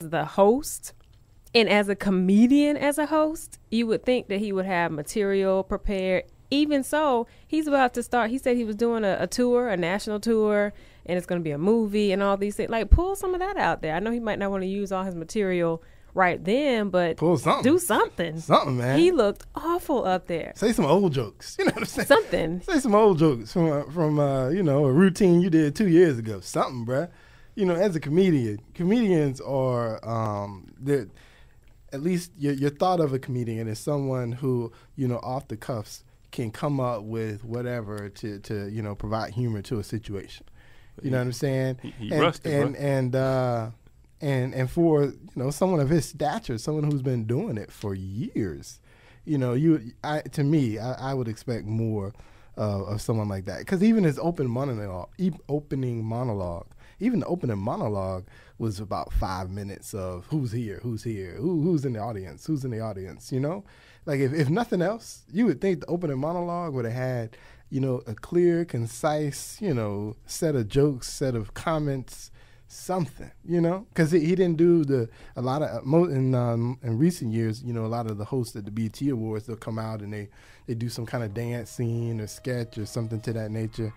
the host and as a comedian as a host, you would think that he would have material prepared. Even so, he's about to start. He said he was doing a, a tour, a national tour, and it's going to be a movie and all these things. Like, pull some of that out there. I know he might not want to use all his material right then, but Pull something. do something. Something, man. He looked awful up there. Say some old jokes. You know what I'm saying? Something. Say some old jokes from uh, from uh, you know a routine you did two years ago. Something, bruh. You know, as a comedian, comedians are um, they're at least your your thought of a comedian is someone who you know off the cuffs can come up with whatever to to you know provide humor to a situation. You know what I'm saying? He- he and rusted, bro. and and uh, and and for you know someone of his stature, someone who's been doing it for years, you know, you I to me, I, I would expect more uh, of someone like that because even his open monologue, e- opening monologue, even the opening monologue was about five minutes of who's here, who's here, who who's in the audience, who's in the audience, you know, like if if nothing else, you would think the opening monologue would have had you know a clear, concise, you know, set of jokes, set of comments something, you know, because he, didn't do the a lot of in um, in recent years. You know, a lot of the hosts at the BET Awards they'll come out and they they do some kind of dance scene or sketch or something to that nature.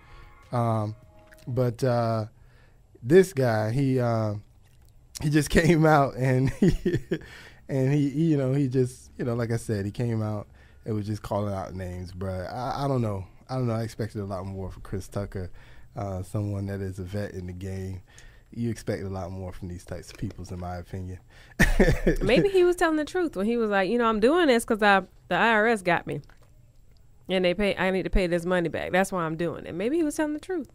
Um, but uh, this guy, he uh, he just came out and he and he, he, you know he just you know like I said he came out and was just calling out names, bruh. I, I don't know. I don't know. I expected a lot more from Chris Tucker, uh, someone that is a vet in the game you expect a lot more from these types of peoples, in my opinion. Maybe he was telling the truth when he was like, you know, I'm doing this because I the IRS got me, and they pay. I need to pay this money back. That's why I'm doing it. Maybe he was telling the truth.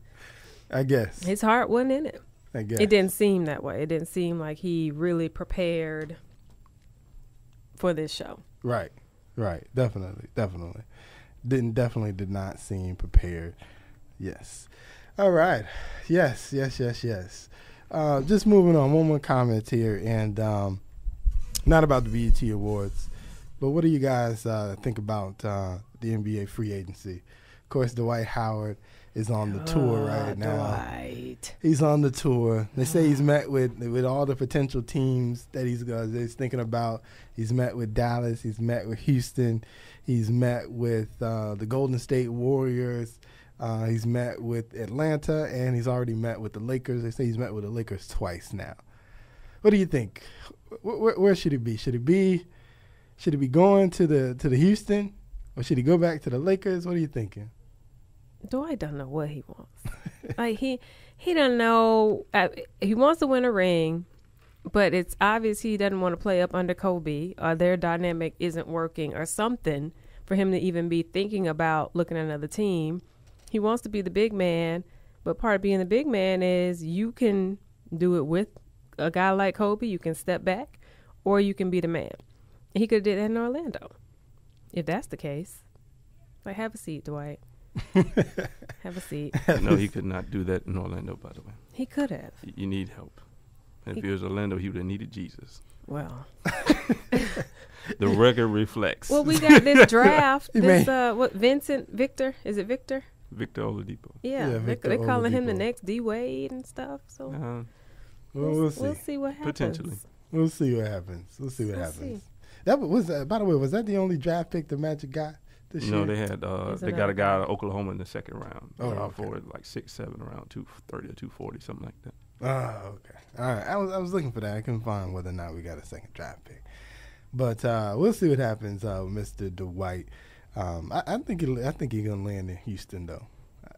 I guess. His heart wasn't in it. I guess. It didn't seem that way. It didn't seem like he really prepared for this show. Right. Right. Definitely. Definitely. Didn't definitely did not seem prepared. Yes. All right. Yes. Yes. Yes. Yes. Uh, just moving on. One more comment here, and um, not about the BET Awards, but what do you guys uh, think about uh, the NBA free agency? Of course, Dwight Howard is on the tour right now. Dwight. He's on the tour. They say he's met with with all the potential teams that he's uh, he's thinking about. He's met with Dallas. He's met with Houston. He's met with uh, the Golden State Warriors. Uh, he's met with Atlanta, and he's already met with the Lakers. They say he's met with the Lakers twice now. What do you think? Where, where, where should he be? Should he be? Should he be going to the to the Houston, or should he go back to the Lakers? What are you thinking? Dwight don't know what he wants. like he he don't know. Uh, he wants to win a ring, but it's obvious he doesn't want to play up under Kobe, or their dynamic isn't working, or something for him to even be thinking about looking at another team. He wants to be the big man, but part of being the big man is you can do it with a guy like Kobe. You can step back, or you can be the man. He could have did that in Orlando. If that's the case, like have a seat, Dwight. have a seat. no, he could not do that in Orlando. By the way, He could have. Y- you need help. If He- he was Orlando, he would have needed Jesus. Well, The record reflects. well, we got this draft. This uh, what Vincent Victor? Is it Victor? Victor Oladipo. Yeah, Yeah, they, Victor they calling him the next D Wade and stuff. So Uh, Well, we'll see. We'll see what happens. Potentially. We'll see what happens. We'll see what We'll happens. see. That was, uh, by the way, was that the only draft pick the Magic got this you know, year? they had uh, they got a guy guy. out of Oklahoma in the second round. Oh, okay. for like six, seven, around two thirty or two forty, something like that. Oh, okay. All right. I was I was looking for that. I couldn't find whether or not we got a second draft pick, but uh, we'll see what happens, uh, Mr. Dwight. Um, I, I think he'll, I think he's gonna land in Houston though.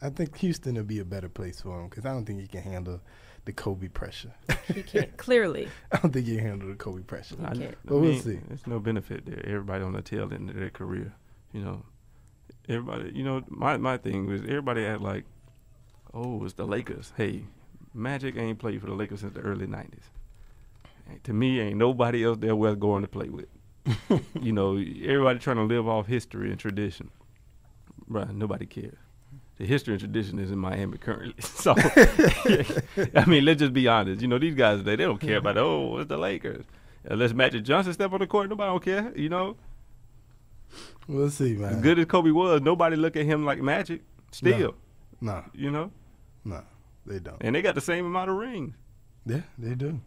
I think Houston will be a better place for him because I don't think he can handle the Kobe pressure. He can't clearly. I don't think he can handle the Kobe pressure. He I, can't. I But we'll see. There's no benefit there. Everybody on the tail end of their career, you know. Everybody, you know, my my thing was everybody act like, oh, it's the Lakers. Hey, Magic ain't played for the Lakers since the early '90s. And to me, ain't nobody else there worth going to play with. you know, everybody trying to live off history and tradition. Bruh, nobody cares. The history and tradition is in Miami currently. So, I mean, let's just be honest. You know, these guys, they, they don't care about, oh, it's the Lakers. Unless Magic Johnson step on the court, nobody don't care. You know, We'll see, man. as good as Kobe was, nobody look at him like Magic still. No, You know, no, they don't. and they got the same amount of rings. Yeah, they do.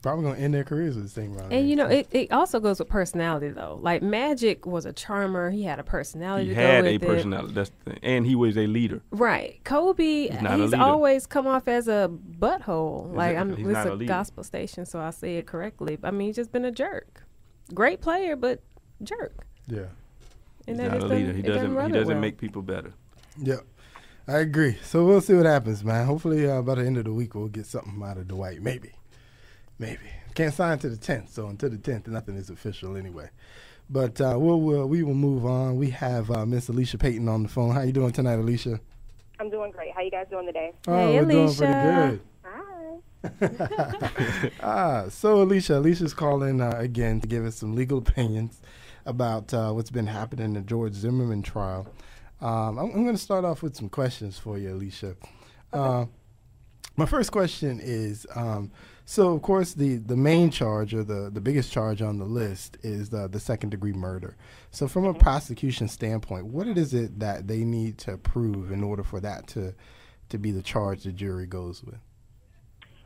Probably gonna end their careers with the same round. And you know, it, it also goes with personality though. Like Magic was a charmer. He had a personality. He to had go a with it. personality. That's the thing. and he was a leader. Right. Kobe, He's he's always come off as a butthole. Like I'm He's it's not a a gospel station, so I say it correctly. I mean, he's just been a jerk. Great player, but jerk. Yeah. He's And that not a leader. He doesn't doesn't. He doesn't well. make people better. Yep. I agree. So we'll see what happens, man. Hopefully, uh, by the end of the week, we'll get something out of Dwight. Maybe. Maybe. Can't sign to the 10th, so until the 10th, nothing is official anyway. But uh, we'll, we'll, we will move on. We have uh, Miss Alicia Payton on the phone. How you doing tonight, Alicia? I'm doing great. How you guys doing today? Oh, Hey, we're doing Alicia. pretty good. Hi. Ah, so Alicia, Alicia's calling uh, again to give us some legal opinions about uh, what's been happening in the George Zimmerman trial. Um, I'm, I'm going to start off with some questions for you, Alicia. Uh, my first question is, um, so of course the, the main charge or the, the biggest charge on the list is the, the second degree murder. So from a prosecution standpoint, what is it that they need to prove in order for that to to be the charge the jury goes with?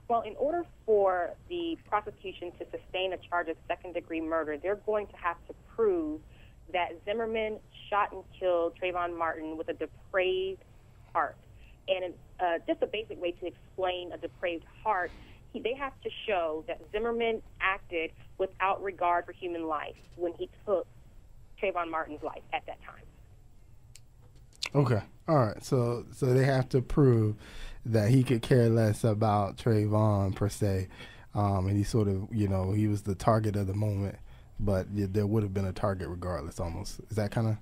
Well, in order for the prosecution to sustain a charge of second degree murder, they're going to have to prove that Zimmerman shot and killed Trayvon Martin with a depraved heart. And uh, just a basic way to explain a depraved heart, he, they have to show that Zimmerman acted without regard for human life when he took Trayvon Martin's life at that time. Okay. All right. So so they have to prove that he could care less about Trayvon per se, um, and he sort of you know he was the target of the moment, but there would have been a target regardless. Almost is that kind of am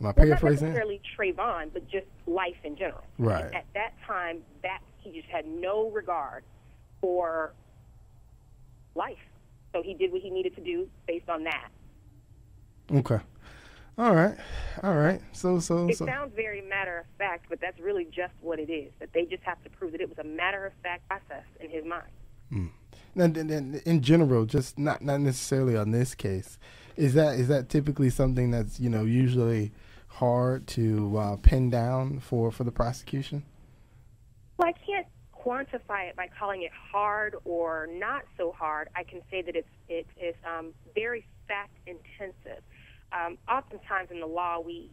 I Well, not paraphrasing? necessarily Trayvon, but just life in general. Right. At that time, that he just had no regard for life, so he did what he needed to do based on that. Okay. All right. All right. So so It so. sounds very matter of fact, but that's really just what it is. That they just have to prove that it was a matter of fact process in his mind. And, and in general, just not not necessarily on this case, is that is that typically something that's you know usually hard to uh, pin down for for the prosecution? Well, I can't quantify it by calling it hard or not so hard. I can say that it's it is um, very fact intensive. Um, oftentimes in the law, we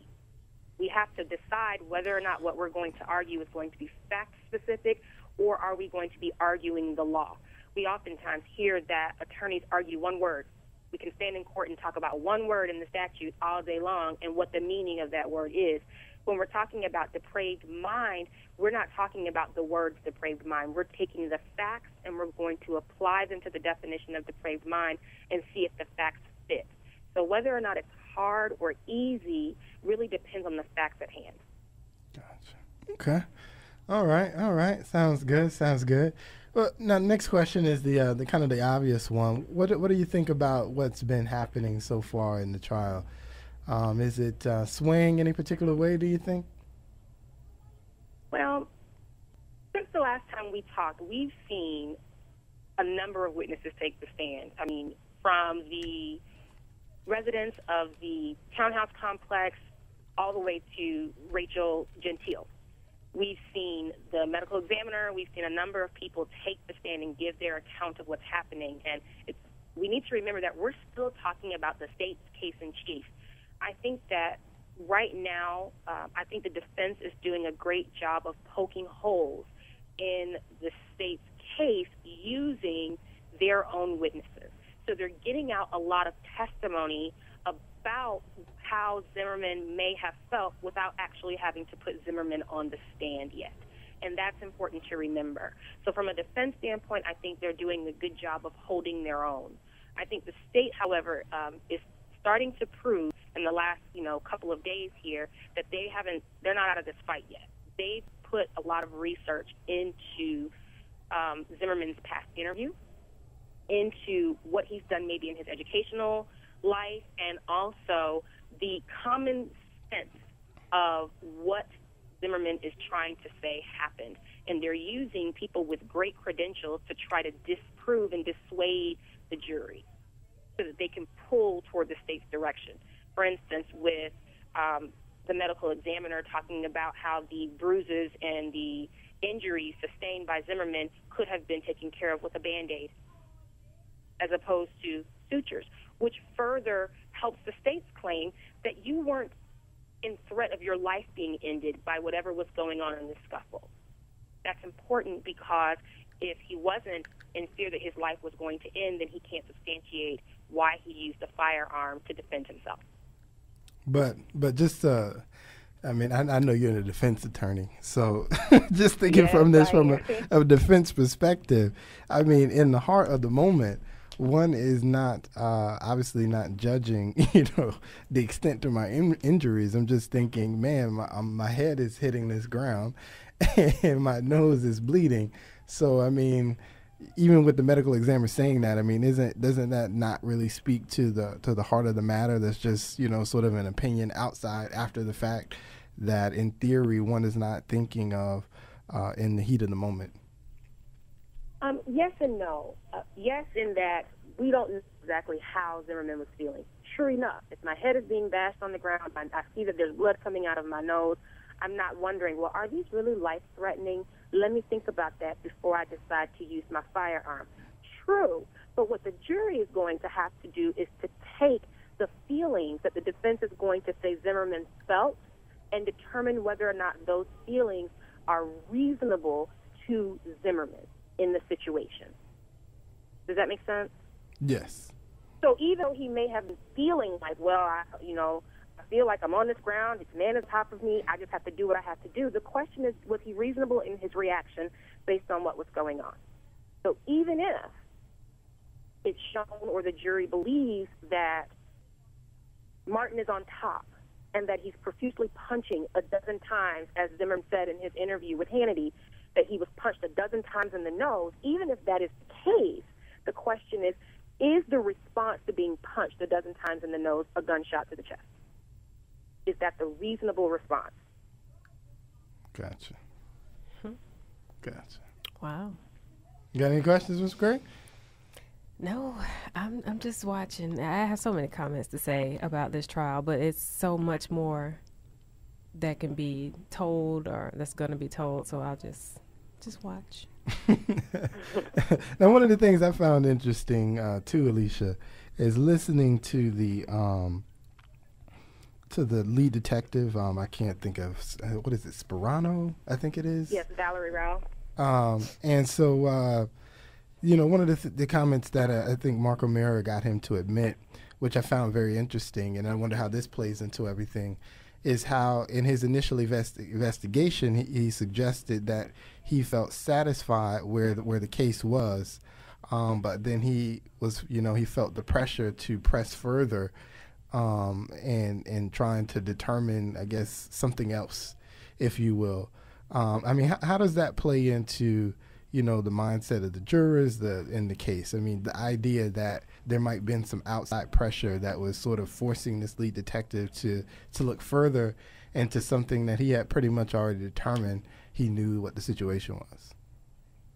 we have to decide whether or not what we're going to argue is going to be fact specific, or are we going to be arguing the law. We oftentimes hear that attorneys argue one word. We can stand in court and talk about one word in the statute all day long and what the meaning of that word is when we're talking about depraved mind, we're not talking about the words depraved mind. We're taking the facts and we're going to apply them to the definition of depraved mind and see if the facts fit. So whether or not it's hard or easy really depends on the facts at hand. Gotcha. Okay. All right. All right. Sounds good. Sounds good. Well, now next question is the uh, the kind of the obvious one. What do- what do you think about what's been happening so far in the trial? Um, is it uh, swaying any particular way? Do you think? Well, since the last time we talked, we've seen a number of witnesses take the stand. I mean, from the residents of the townhouse complex all the way to Rachel Jeantel. We've seen the medical examiner. We've seen a number of people take the stand and give their account of what's happening. And it's, we need to remember that we're still talking about the state's case in chief. I think that right now, um, I think the defense is doing a great job of poking holes in the state's case using their own witnesses. So they're getting out a lot of testimony about how Zimmerman may have felt without actually having to put Zimmerman on the stand yet. And that's important to remember. So, from a defense standpoint, I think they're doing a good job of holding their own. I think the state, however, um, is starting to prove in the last, you know, couple of days here that they haven't, they're not out of this fight yet. They've put a lot of research into um, Zimmerman's past interview, into what he's done maybe in his educational life, and also the common sense of what Zimmerman is trying to say happened. And they're using people with great credentials to try to disprove and dissuade the jury so that they can pull toward the state's direction. For instance, with um, the medical examiner talking about how the bruises and the injuries sustained by Zimmerman could have been taken care of with a band aid. As opposed to sutures, which further helps the state's claim that you weren't in threat of your life being ended by whatever was going on in the scuffle. That's important because if he wasn't in fear that his life was going to end, then he can't substantiate why he used a firearm to defend himself. But but just uh, I mean, I, I know you're a defense attorney, so just thinking Yes, from this I from a, a defense perspective, I mean, in the heart of the moment, one is not uh, obviously not judging, you know, the extent to my in- injuries. I'm just thinking, man, my um, my head is hitting this ground, and my nose is bleeding. So I mean, even with the medical examiner saying that, I mean, isn't doesn't that not really speak to the to the heart of the matter? That's just you know sort of an opinion outside after the fact that in theory one is not thinking of uh, in the heat of the moment. Um, yes and no. Uh, yes, in that we don't know exactly how Zimmerman was feeling. Sure enough, if my head is being bashed on the ground, I, I see that there's blood coming out of my nose. I'm not wondering, well, are these really life threatening? Let me think about that before I decide to use my firearm. True, but what the jury is going to have to do is to take the feelings that the defense is going to say Zimmerman felt and determine whether or not those feelings are reasonable to Zimmerman in the situation. Does that make sense? Yes. So even though he may have been feeling like, well, I, you know, I feel like I'm on this ground, this man is top of me, I just have to do what I have to do. The question is, was he reasonable in his reaction based on what was going on? So even if it's shown or the jury believes that Martin is on top and that he's profusely punching a dozen times, as Zimmerman said in his interview with Hannity, that he was punched a dozen times in the nose, even if that is the case, the question is, is the response to being punched a dozen times in the nose a gunshot to the chest? Is that the reasonable response? Gotcha. Gotcha. Wow. You got any questions, Mr. Gray? No, I'm I'm just watching. I have so many comments to say about this trial, but it's so much more that can be told or that's going to be told. So I'll just just watch. now, one of the things I found interesting uh, too, Alicia, is listening to the um, to the lead detective. Um, I can't think of uh, what is it, Sperano? I think it is. Yes, Valerie Rao. Um, and so, uh, you know, one of the, th- the comments that uh, I think Mark O'Mara got him to admit, which I found very interesting, and I wonder how this plays into everything, is how in his initial invest- investigation he, he suggested that he felt satisfied where the, where the case was, um, but then he was, you know, he felt the pressure to press further, um, and and trying to determine, I guess, something else, if you will. Um, I mean, how, how does that play into, you know, the mindset of the jurors, the in the case? I mean, the idea that there might have been some outside pressure that was sort of forcing this lead detective to to look further into something that he had pretty much already determined he knew what the situation was.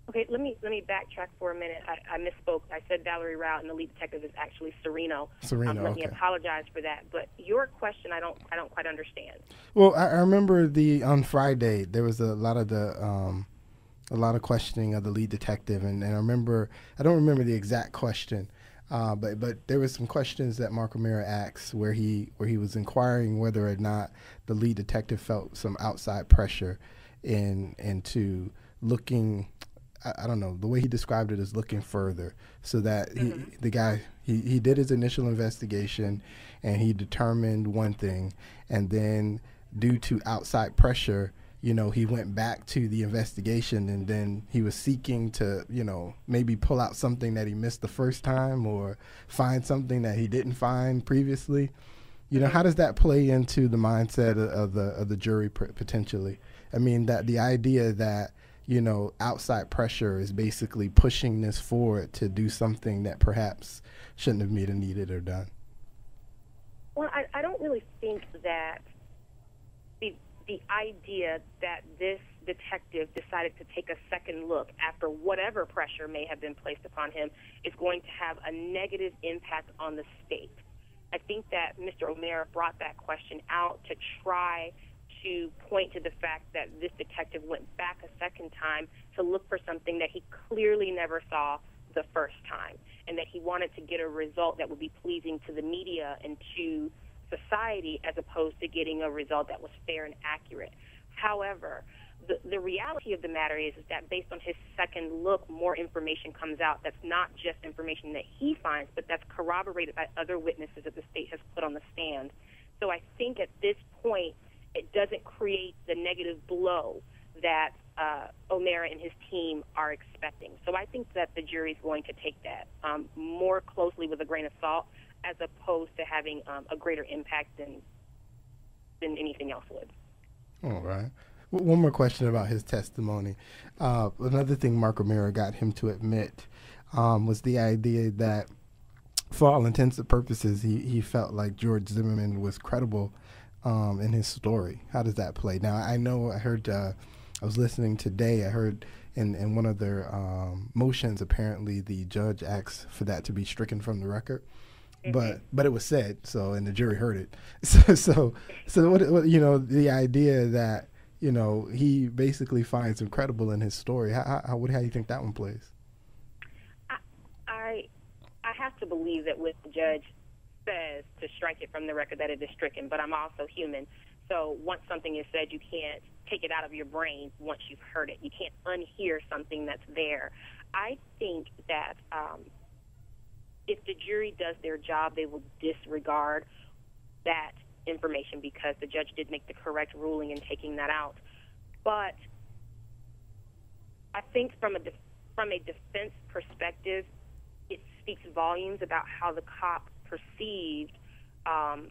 Okay, let me let me backtrack for a minute. I, I misspoke. I said Valerie Rao, and the lead detective is actually Serino. Serino, Um, let me apologize for that. But your question, I don't I don't quite understand. Well, I, I remember the on Friday there was a lot of the um, a lot of questioning of the lead detective, and, and I remember I don't remember the exact question, uh, but but there was some questions that Mark O'Mara asked where he where he was inquiring whether or not the lead detective felt some outside pressure in into looking. I, I don't know the way he described it as looking further, so that he, the guy he, he did his initial investigation, and he determined one thing, and then due to outside pressure, you know, he went back to the investigation, and then he was seeking to, you know, maybe pull out something that he missed the first time, or find something that he didn't find previously. You know, how does that play into the mindset of, the of the jury potentially? I mean, that the idea that you know outside pressure is basically pushing this forward to do something that perhaps shouldn't have been needed or done. Well, I, I don't really think that the idea that this detective decided to take a second look after whatever pressure may have been placed upon him is going to have a negative impact on the state. I think that Mr. O'Mara brought that question out to try to point to the fact that this detective went back a second time to look for something that he clearly never saw the first time. and that he wanted to get a result that would be pleasing to the media and to society as opposed to getting a result that was fair and accurate. However, the, the reality of the matter is, is that based on his second look, more information comes out that's not just information that he finds, but that's corroborated by other witnesses that the state has put on the stand. So I think at this point, it doesn't create the negative blow that uh, O'Mara and his team are expecting. So I think that the jury is going to take that um, more closely with a grain of salt, as opposed to having um, a greater impact than than anything else would. All right. One more question about his testimony. Uh, another thing Mark O'Mara got him to admit um, was the idea that, for all intents and purposes, he, he felt like George Zimmerman was credible um, in his story. How does that play? Now, I know I heard, uh, I was listening today, I heard in, in one of their um, motions, apparently the judge asked for that to be stricken from the record. Mm-hmm. But but it was said so, and the jury heard it. So so, so what, what you know the idea that you know, he basically finds incredible in his story. How, how, how do you think that one plays? I, I, I have to believe that what the judge says to strike it from the record that it is stricken, but I'm also human. So once something is said, you can't take it out of your brain once you've heard it. You can't unhear something that's there. I think that um, if the jury does their job, they will disregard that information because the judge did make the correct ruling in taking that out. But I think from a de- from a defense perspective, it speaks volumes about how the cop perceived um,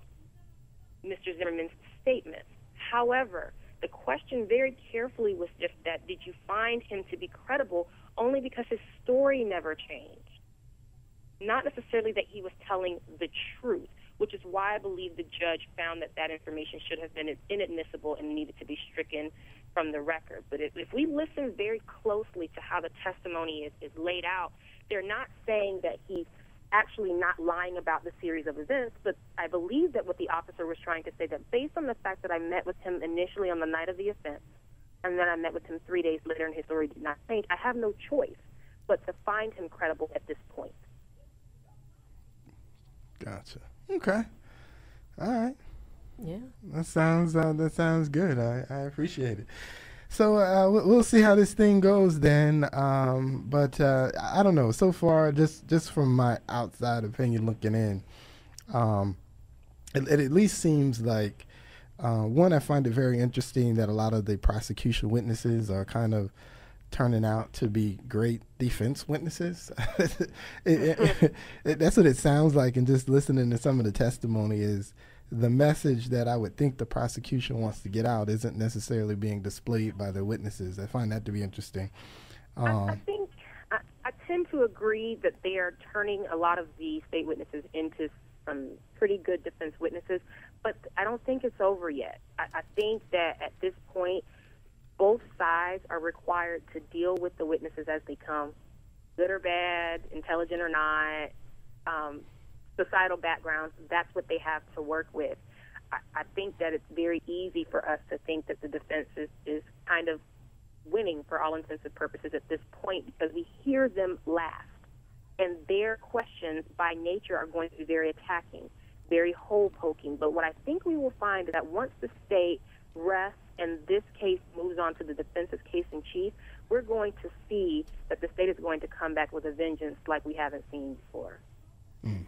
Mr. Zimmerman's statement. However, the question very carefully was just that did you find him to be credible only because his story never changed? Not necessarily that he was telling the truth which is why I believe the judge found that that information should have been inadmissible and needed to be stricken from the record. But if, if we listen very closely to how the testimony is, is laid out, they're not saying that he's actually not lying about the series of events, but I believe that what the officer was trying to say that based on the fact that I met with him initially on the night of the offense, and then I met with him three days later and his story did not change, I have no choice but to find him credible at this point. Gotcha. Okay. All right. Yeah. That sounds uh, that sounds good. I, I appreciate it. So uh, we'll see how this thing goes then. Um, but uh, I don't know. So far, just just from my outside opinion looking in, um, it, it, at least seems like uh, one. I find it very interesting that a lot of the prosecution witnesses are kind of turning out to be great defense witnesses. it, it, it, that's what it sounds like. And just listening to some of the testimony is the message that I would think the prosecution wants to get out isn't necessarily being displayed by the witnesses. I find that to be interesting. Um, I, I, um, think I, I tend to agree that they are turning a lot of the state witnesses into some pretty good defense witnesses, but I don't think it's over yet. I, I think that at this point both sides are required to deal with the witnesses as they come, good or bad, intelligent or not, um, societal backgrounds. That's what they have to work with. I, I think that it's very easy for us to think that the defense is, is kind of winning for all intents and purposes at this point because we hear them last. And their questions by nature are going to be very attacking, very hole poking. But what I think we will find is that once the state rests and this case moves on to the defense's case in chief, we're going to see that the state is going to come back with a vengeance like we haven't seen before. Mm.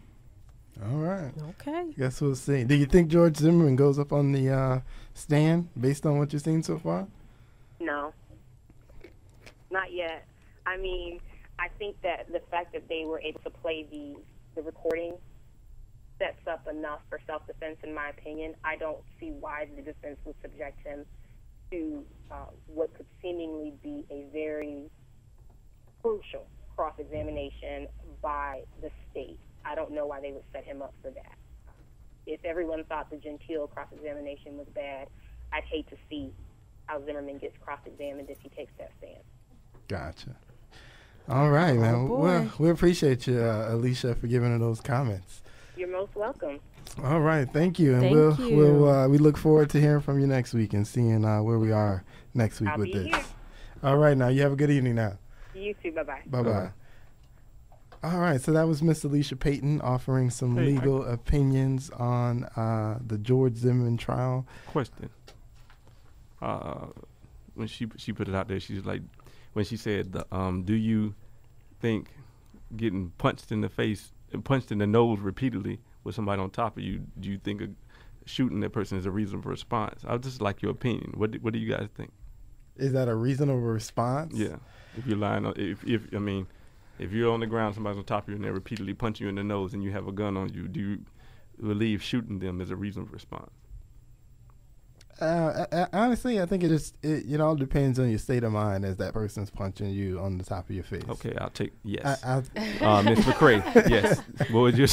All right. Okay. Guess we'll see. Do you think George Zimmerman goes up on the uh, stand based on what you've seen so far? No. Not yet. I mean, I think that the fact that they were able to play the the recording sets up enough for self defense, in my opinion. I don't see why the defense would subject him to uh, what could seemingly be a very crucial cross examination by the state. I don't know why they would set him up for that. If everyone thought the Jeantel cross examination was bad, I'd hate to see how Zimmerman gets cross examined if he takes that stand. Gotcha. All right, man. Oh well, we appreciate you, uh, Alicia, for giving us those comments. You're most welcome. All right, thank you, and thank we'll you. we'll uh, we look forward to hearing from you next week and seeing uh, where we are next week I'll with this. Here. All right, now you have a good evening now. You too. Bye bye. Bye bye. All right, so that was Miss Alicia Payton offering some Hey, I- legal opinions on uh, the George Zimmerman trial. Question. Uh, when she she put it out there, she's like, when she said, the, um, "Do you think getting punched in the face, punched in the nose repeatedly with somebody on top of you, do you think a, shooting that person is a reasonable response?" I would just like your opinion. What do, what do you guys think? Is that a reasonable response? Yeah, if you're lying, on, if if I mean, if you're on the ground, somebody's on top of you, and they're repeatedly punching you in the nose, and you have a gun on you, do you believe shooting them is a reasonable response? Uh, I, I, honestly, I think it just it, it all depends on your state of mind as that person's punching you on the top of your face. Okay, I'll take yes. I, uh, Ms. McCray, yes. What would you?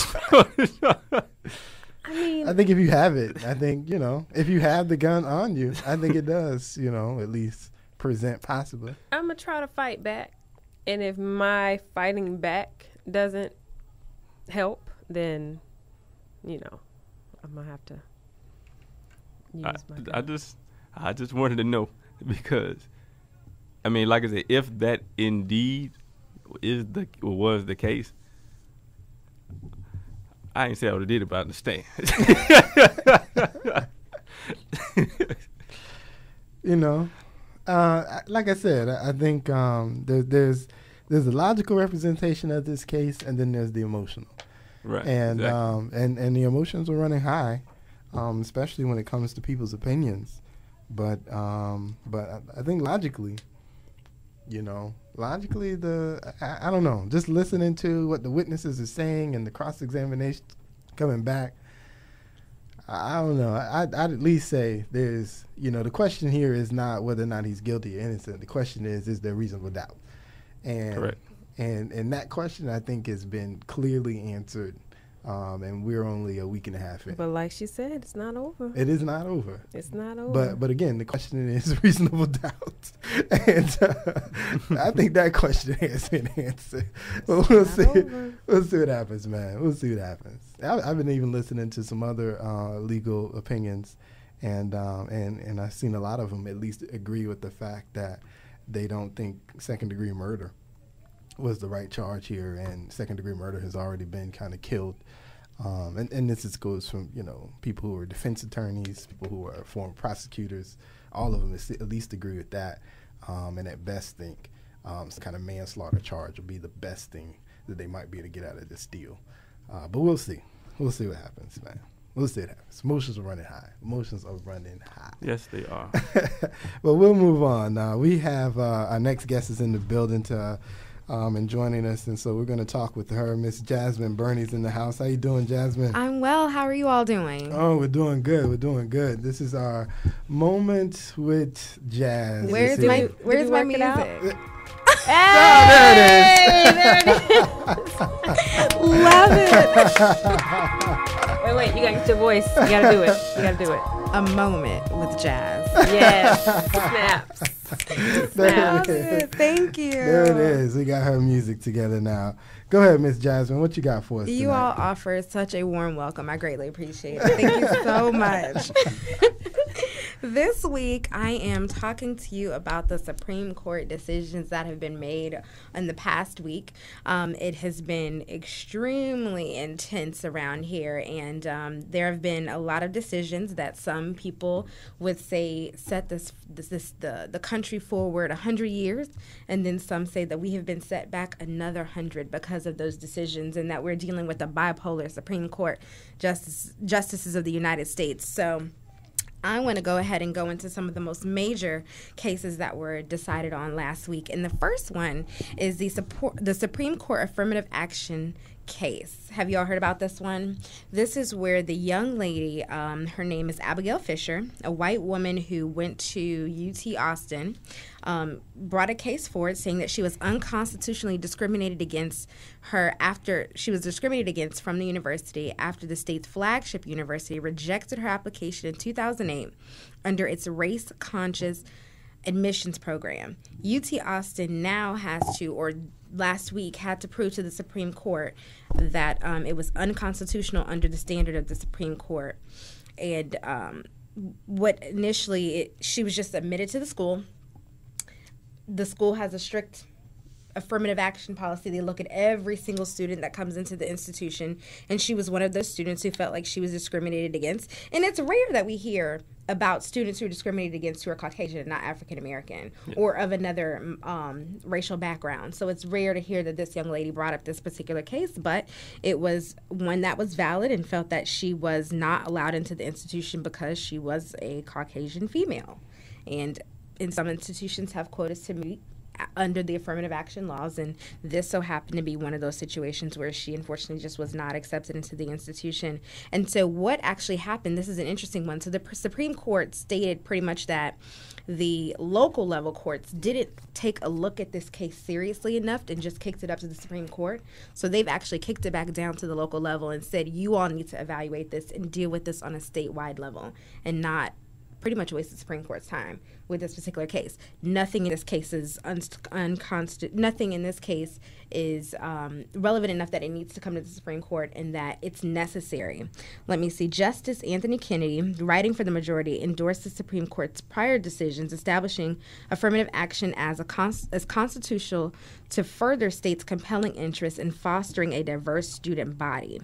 I mean, I think if you have it, I think you know if you have the gun on you, I think it does. You know, at least present possibly. I'm gonna try to fight back, and if my fighting back doesn't help, then you know I'm gonna have to use I, my I just, I just wanted to know because, I mean, like I said, if that indeed is the or was the case, I ain't say I would have did it, but I understand. you know, uh, like I said, I, I think um, there, there's there's a logical representation of this case, and then there's the emotional, right. and exactly. um, and and the emotions are running high, um, especially when it comes to people's opinions. But um, but I, I think logically, you know, logically the I, I don't know, just listening to what the witnesses are saying and the cross examination coming back. I I don't know. I, I'd, I'd at least say there's, you know, the question here is not whether or not he's guilty or innocent. The question is, is there reasonable doubt? And Correct. and and that question I think has been clearly answered, um, and we're only a week and a half in. But like she said, it's not over. It is not over. It's not over. But but again, the question is reasonable doubt, and uh, I think that question has been answered. But we'll see. over. We'll see what happens, man. We'll see what happens. I, I've been even listening to some other uh, legal opinions, and um, and and I've seen a lot of them at least agree with the fact that they don't think second degree murder was the right charge here, and second degree murder has already been kind of killed. Um, and, and this is, goes from you know people who are defense attorneys, people who are former prosecutors. All of them is, at least agree with that, um, and at best think um, some kind of manslaughter charge would be the best thing that they might be able to get out of this deal. Uh, but we'll see. We'll see what happens, man. We'll see what happens. Emotions are running high. Emotions are running high. yes, they are. but we'll move on. Uh, we have uh, our next guest is in the building to um, and joining us, and so we're going to talk with her. Miss Jasmine Bernie's in the house. How you doing, Jasmine? I'm well. How are you all doing? Oh, we're doing good. We're doing good. This is our moment with Jas. where's my Where's my work it out? music? Oh, there it is. Love it. wait, wait, you gotta get your voice. You gotta do it. You gotta do it. A moment with Jas. Yes. Snaps. There Love it is. it. Thank you. There it is. We got her music together now. Go ahead, Miss Jasmine. What you got for us You tonight? all offer such a warm welcome. I greatly appreciate it. Thank you so much. this week, I am talking to you about the Supreme Court decisions that have been made in the past week. Um, it has been extremely intense around here, and um, there have been a lot of decisions that some people would say set this, this, this the, the country forward 100 years, and then some say that we have been set back another 100 because of those decisions, and that we're dealing with a bipolar Supreme Court justice, justices of the United States. So, I want to go ahead and go into some of the most major cases that were decided on last week. And the first one is the support the Supreme Court affirmative action case. Have you all heard about this one? This is where the young lady, um, her name is Abigail Fisher, a white woman who went to UT Austin, um, brought a case forward saying that she was unconstitutionally discriminated against her after she was discriminated against from the university after the state's flagship university rejected her application in 2008 under its race conscious admissions program. UT Austin now has to, or last week had to prove to the Supreme Court that um, it was unconstitutional under the standard of the Supreme Court. And um, what initially, it, she was just admitted to the school. The school has a strict affirmative action policy. They look at every single student that comes into the institution, and she was one of those students who felt like she was discriminated against. And it's rare that we hear about students who are discriminated against who are Caucasian, not African American, or of another um, racial background. So it's rare to hear that this young lady brought up this particular case, but it was one that was valid and felt that she was not allowed into the institution because she was a Caucasian female. And in some institutions have quotas to meet under the affirmative action laws and this so happened to be one of those situations where she unfortunately just was not accepted into the institution and so what actually happened this is an interesting one so the supreme court stated pretty much that the local level courts didn't take a look at this case seriously enough and just kicked it up to the Supreme Court. So they've actually kicked it back down to the local level and said, you all need to evaluate this and deal with this on a statewide level and not pretty much wasted Supreme Court's time with this particular case. Nothing in this case is un-. Nothing in this case is um, relevant enough that it needs to come to the Supreme Court and that it's necessary. Let me see. Justice Anthony Kennedy, writing for the majority, endorsed the Supreme Court's prior decisions establishing affirmative action as a cons- as constitutional to further states' compelling interest in fostering a diverse student body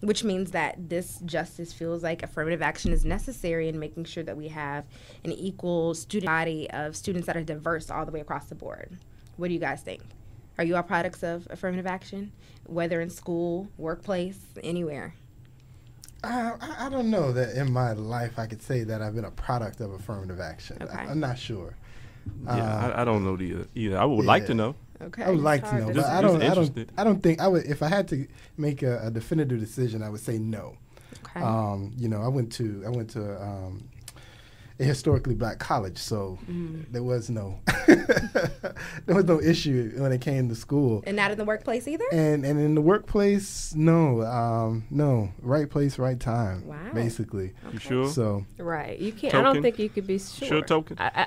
which means that this justice feels like affirmative action is necessary in making sure that we have an equal student body of students that are diverse all the way across the board. What do you guys think? Are you all products of affirmative action, whether in school, workplace, anywhere? I, I don't know that in my life I could say that I've been a product of affirmative action. Okay. I, am not sure. Yeah, Uh, I, I don't know either. Either I would like to know. Okay. I would like to know, but Just- I don't. I don't. I don't think I would. If I had to make a, a definitive decision, I would say no. Okay. Um, you know, I went to I went to um, a historically black college, so Mm. there was no there was no issue when it came to school. and not in the workplace either? And and in the workplace, no, um, no, right place, right time, Wow. basically. You sure? So Right. You can't. I don't think you could be sure. Sure token? I, I,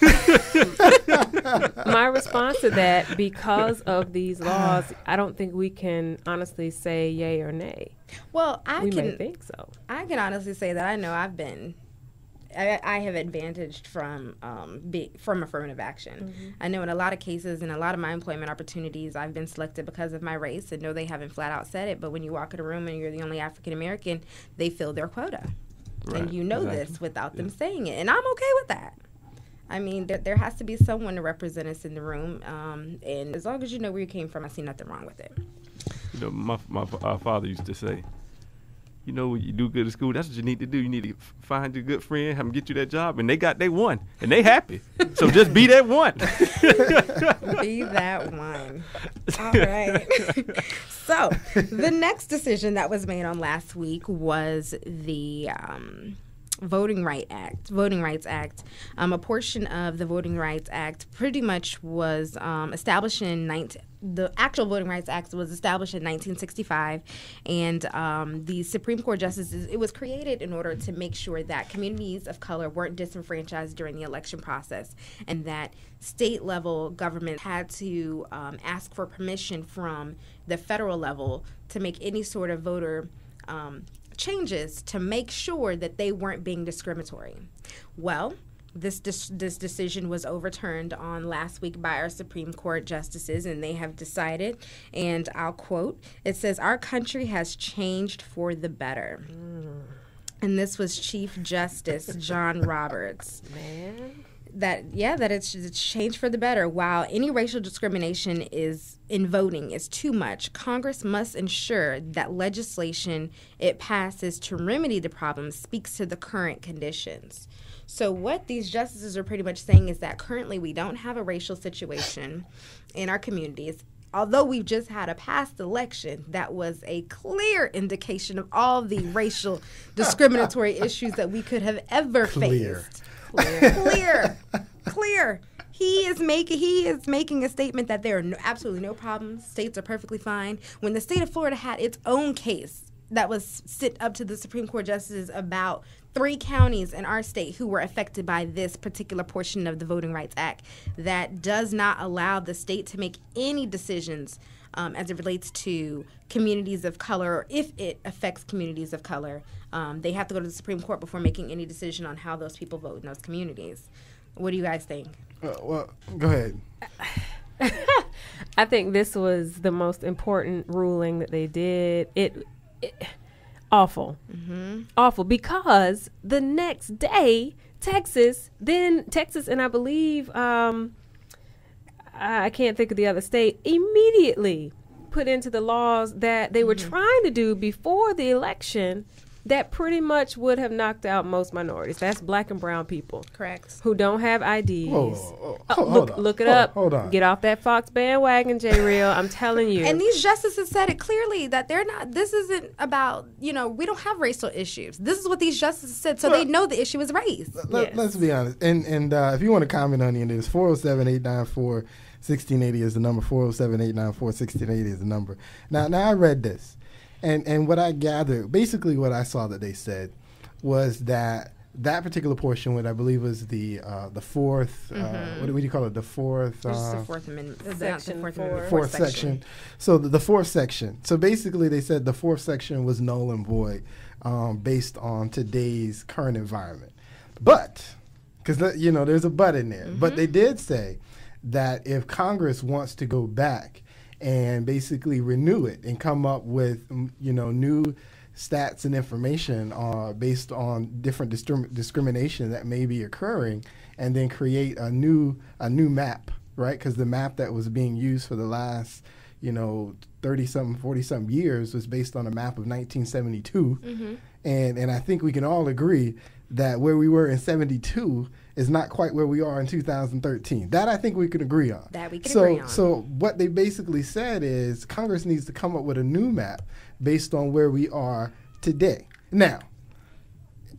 my response to that, because of these laws, I don't think we can honestly say yay or nay. well, I we can may think so. I can honestly say that I know I've been, I, I have advantaged from um, be, from affirmative action. I know in a lot of cases, in a lot of my employment opportunities, I've been selected because of my race, and no, they haven't flat out said it. But when you walk in a room and you're the only African American, they fill their quota, Right, and you know exactly. this without them saying it, and I'm okay with that. I mean, there, there has to be someone to represent us in the room, um, and as long as you know where you came from, I see nothing wrong with it. You know, my my fa- our father used to say, you know, when you do good at school, that's what you need to do. You need to find your good friend, have them get you that job, and they got they one, and they happy. so just be that one. Be that one. All right. so, the next decision that was made on last week was the um, Voting Right Act, Voting Rights Act. Um, a portion of the Voting Rights Act pretty much was um, established in 19. The actual Voting Rights Act was established in 1965, and um, the Supreme Court justices. It was created in order to make sure that communities of color weren't disenfranchised during the election process, and that state level government had to um, ask for permission from the federal level to make any sort of voter um, changes to make sure that they weren't being discriminatory. Well, this dis- this decision was overturned on last week by our Supreme Court justices, and they have decided, and I'll quote: "It says our country has changed for the better." Mm. And this was Chief Justice John Roberts Man. that yeah that it's, it's changed for the better while any racial discrimination is in voting is too much congress must ensure that legislation it passes to remedy the problem speaks to the current conditions so what these justices are pretty much saying is that currently we don't have a racial situation in our communities although we've just had a past election that was a clear indication of all the racial discriminatory issues that we could have ever Clear. faced clear, clear. clear He is making he is making a statement that there are no, absolutely no problems. States are perfectly fine. When the state of Florida had its own case that was sent up to the Supreme Court justices about three counties in our state who were affected by this particular portion of the Voting Rights Act that does not allow the state to make any decisions um, as it relates to communities of color, or if it affects communities of color, um, they have to go to the Supreme Court before making any decision on how those people vote in those communities. What do you guys think? Uh, well, go ahead. I think this was the most important ruling that they did. It, it awful, Mm-hmm. awful because the next day Texas, then Texas, and I believe um, I can't think of the other state immediately put into the laws that they were Mm-hmm. trying to do before the election that pretty much would have knocked out most minorities. That's black and brown people Correct. who don't have IDs. Whoa, whoa, whoa. Hold- look, look it Hold- up. Hold on. Get off that Fox bandwagon, J. Real. I'm telling you. And these justices said it clearly that they're not. This isn't about you know we don't have racial issues. This is what these justices said, so they know the issue is race. Let, Yes. us be honest. And and uh, if you want to comment on any of this, 407 894 1680 is the number. 407 894 1680 is the number. Now, now I read this. And, and what I gathered, basically what I saw that they said was that that particular portion, what I believe was the uh, the 4th uh, what, do, what do you call it? The fourth. This is the uh, Fourth Amendment. It's not the Section Fourth four. Amendment. fourth section. So the, the fourth section. So basically, they said the fourth section was null and void um, based on today's current environment. But because you know there's a but in there. But they did say that if Congress wants to go back and basically renew it and come up with mm, you know new stats and information uh, based on different discrim- discrimination that may be occurring, and then create a new a new map, right? Because the map that was being used for the last you know 30 something 40 something years was based on a map of 1972 and and I think we can all agree that where we were in 72 is not quite where we are in 2013 that I think we can agree on. That we can so agree on. so what they basically said is Congress needs to come up with a new map based on where we are today. Now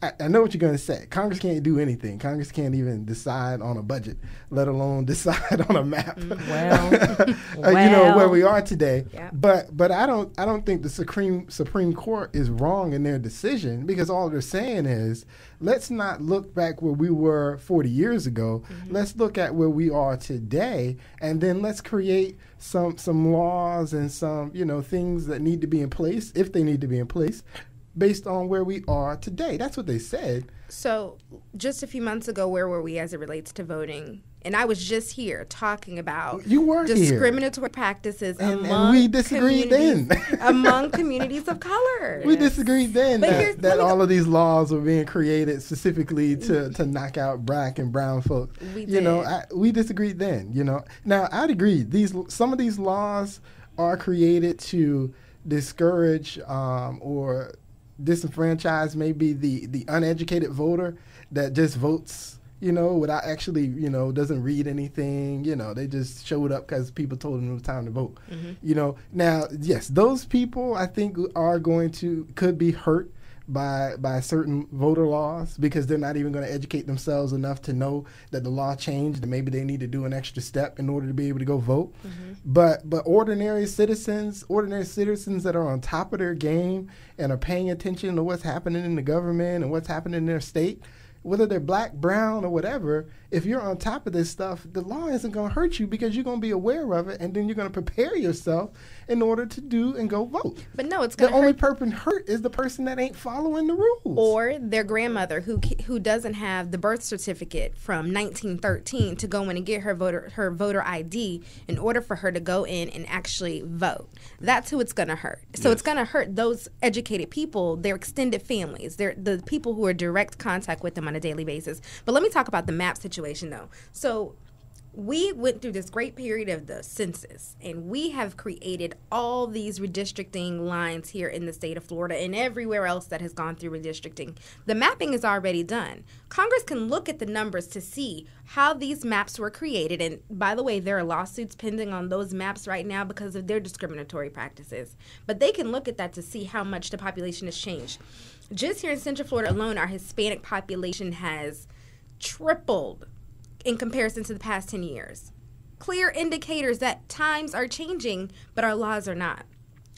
I, I know what you're going to say. Congress can't do anything. Congress can't even decide on a budget, let alone decide on a map. Well, Uh, you know where we are today. Yeah. But but I don't I don't think the Supreme Supreme Court is wrong in their decision because all they're saying is let's not look back where we were 40 years ago. Let's look at where we are today, and then let's create some some laws and some you know things that need to be in place if they need to be in place based on where we are today. That's what they said. So, just a few months ago, where were we as it relates to voting? And I was just here talking about You were here. discriminatory practices And- and we disagreed then. among communities of color. We disagreed then But that, that all go- of these laws were being created specifically to, to knock out black and brown folks. We you know. I, we disagreed then. You know, now I'd agree. These some of these laws are created to discourage um, or disenfranchise maybe the the uneducated voter that just votes. You know, without actually, you know, doesn't read anything. You know, they just showed up because people told them it was time to vote. Mm-hmm. You know, now yes, those people I think are going to could be hurt by by certain voter laws because they're not even going to educate themselves enough to know that the law changed and maybe they need to do an extra step in order to be able to go vote. Mm-hmm. But but ordinary citizens, ordinary citizens that are on top of their game and are paying attention to what's happening in the government and what's happening in their state, whether they're black, brown, or whatever, if you're on top of this stuff, the law isn't going to hurt you because you're going to be aware of it and then you're going to prepare yourself in order to do and go vote. But no, it's The going to only person hurt is the person that ain't following the rules. Or their grandmother who who doesn't have the birth certificate from 1913 to go in and get her voter her voter ID in order for her to go in and actually vote. That's who it's going to hurt. So it's going to hurt those educated people, their extended families, their the people who are direct contact with them on a daily basis. But let me talk about the map situation though. So we went through this great period of the census and we have created all these redistricting lines here in the state of Florida and everywhere else that has gone through redistricting. The mapping is already done. Congress can look at the numbers to see how these maps were created. And by the way, there are lawsuits pending on those maps right now because of their discriminatory practices. But they can look at that to see how much the population has changed. Just here in Central Florida alone, our Hispanic population has tripled in comparison to the past 10 years. Clear indicators that times are changing, but our laws are not.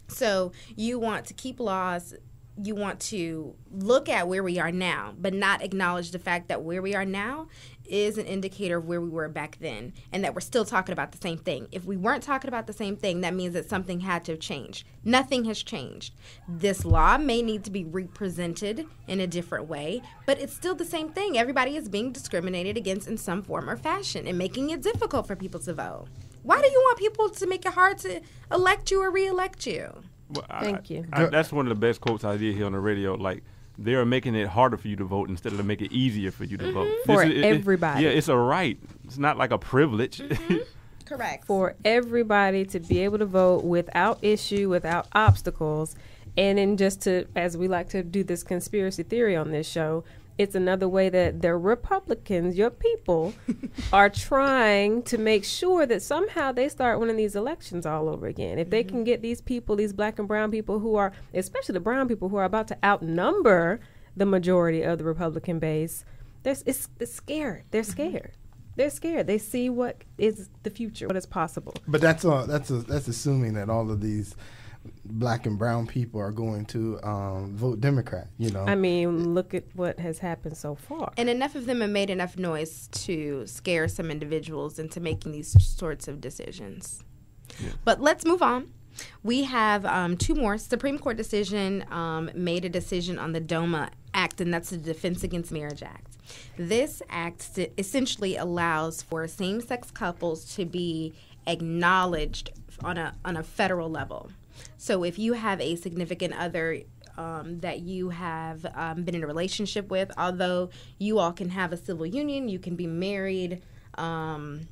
So you want to keep laws, you want to look at where we are now, but not acknowledge the fact that where we are now is an indicator of where we were back then and that we're still talking about the same thing. If we weren't talking about the same thing, that means that something had to have changed. Nothing has changed. This law may need to be represented in a different way, but it's still the same thing. Everybody is being discriminated against in some form or fashion and making it difficult for people to vote. Why do you want people to make it hard to elect you or reelect you? Well, I- Thank you. I, that's one of the best quotes I did here on the radio. Like they are making it harder for you to vote instead of to make it easier for you to vote Mm-hmm. For This is- it- everybody. yeah, it's a right. It's not like a privilege. Mm-hmm. Correct. for everybody to be able to vote without issue, without obstacles. And then just to, as we like to do this conspiracy theory on this show, it's another way that the Republicans, your people, are trying to make sure that somehow they start winning these elections all over again. If they can get these people, these black and brown people who are, especially the brown people who are about to outnumber the majority of the Republican base, they're, it's, it's scared. They're scared. They're scared. They see what is the future, what is possible. But that's uh, that's a, that's assuming that all of these black and brown people are going to um, vote Democrat. You know, I mean, look at what has happened so far. And enough of them have made enough noise to scare some individuals into making these sorts of decisions. But let's move on. We have um, two more. Supreme Court decision um, made a decision on the DOMA Act, and that's the Defense Against Marriage Act. This act essentially allows for same-sex couples to be acknowledged on a on a federal level. So if you have a significant other um, that you have um, been in a relationship with, although you all can have a civil union, you can be married um,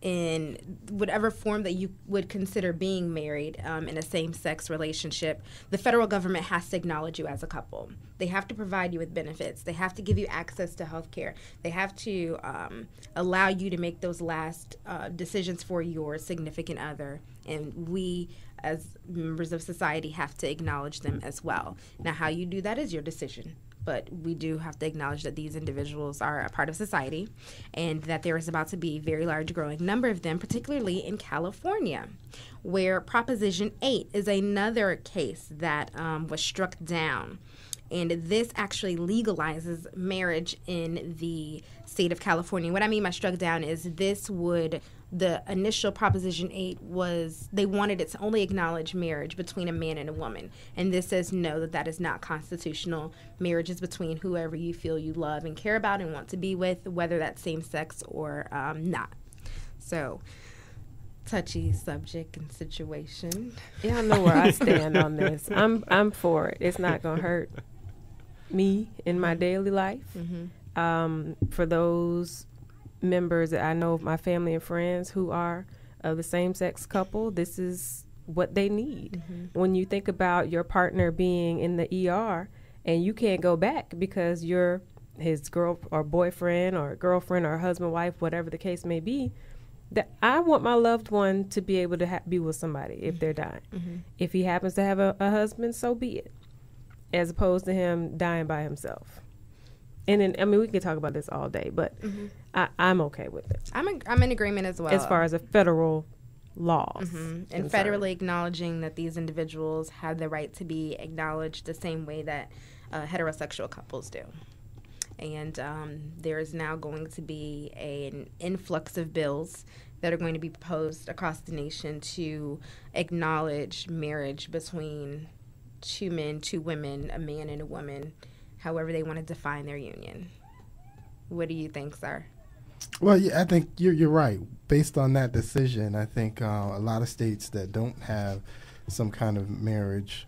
in whatever form that you would consider being married um, in a same sex relationship, the federal government has to acknowledge you as a couple. They have to provide you with benefits. They have to give you access to health care. They have to um, allow you to make those last uh, decisions for your significant other. And we, as members of society, have to acknowledge them as well. Now, how you do that is your decision but we do have to acknowledge that these individuals are a part of society and that there is about to be a very large growing number of them, particularly in California, where Proposition 8 is another case that um, was struck down. And this actually legalizes marriage in the state of California. What I mean by struck down is this would the initial proposition 8 was they wanted it to only acknowledge marriage between a man and a woman and this says no that that is not constitutional marriage is between whoever you feel you love and care about and want to be with whether that's same sex or um, not so touchy subject and situation Y'all know where I stand on this. I'm I'm for it. It's not gonna hurt me in my daily life. Um, for those members that I know of my family and friends who are of the same sex couple, this is what they need. When you think about your partner being in the ER and you can't go back because you're his girl or boyfriend or girlfriend or husband, wife, whatever the case may be, that I want my loved one to be able to ha- be with somebody if they're dying. If he happens to have a, a husband, so be it. As opposed to him dying by himself. And then, I mean, we could talk about this all day, but I, I'm okay with it I'm, in, I'm in agreement as well as far as a federal laws. and concerned. federally acknowledging that these individuals have the right to be acknowledged the same way that uh, heterosexual couples do. And um, there is now going to be a, an influx of bills that are going to be proposed across the nation to acknowledge marriage between two men, two women, a man and a woman, however they want to define their union. What do you think, sir? Well, yeah, I think you're you're right. Based on that decision, I think uh, a lot of states that don't have some kind of marriage,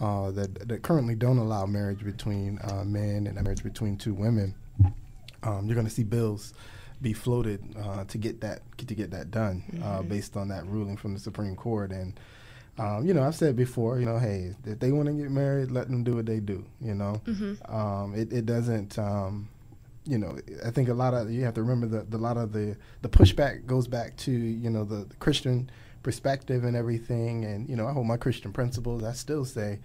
uh, that that currently don't allow marriage between uh, men and marriage between two women, um, you're going to see bills be floated uh, to get that to get that done uh, based on that ruling from the Supreme Court. And um, you know, I've said before, you know, hey, if they want to get married, let them do what they do. You know, um, it it doesn't. Um, you know, I think a lot of you have to remember that a lot of the the pushback goes back to you know the, the Christian perspective and everything, and you know I hold my Christian principles. I still say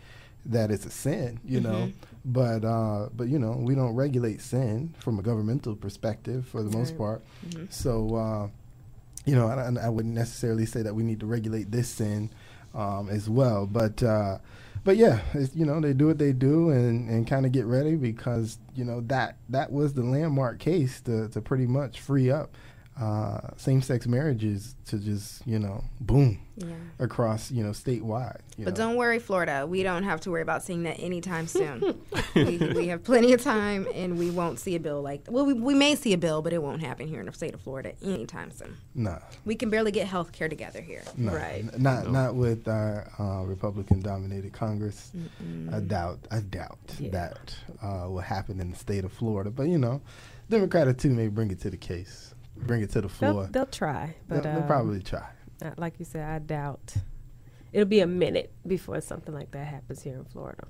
that it's a sin, you know, but uh, but you know we don't regulate sin from a governmental perspective for the most Right. part. So uh, you know I, I wouldn't necessarily say that we need to regulate this sin um, as well, but. Uh, but yeah, you know they do what they do and, and kind of get ready because you know that that was the landmark case to, to pretty much free up uh, same-sex marriages to just you know boom Yeah. across you know statewide. You But know. don't worry, Florida. We don't have to worry about seeing that anytime soon. we, we have plenty of time, and we won't see a bill like. Well, we, we may see a bill, but it won't happen here in the state of Florida anytime soon. Nah, We can barely get health care together here. no, Right. n- not No. not with our uh, Republican-dominated Congress. I doubt I doubt Yeah. that uh, will happen in the state of Florida. But you know, Democrat too may bring it to the case, bring it to the They'll, floor. they'll try, They'll, but they'll um, probably try. uh, like you said, I doubt it'll be a minute before something like that happens here in Florida.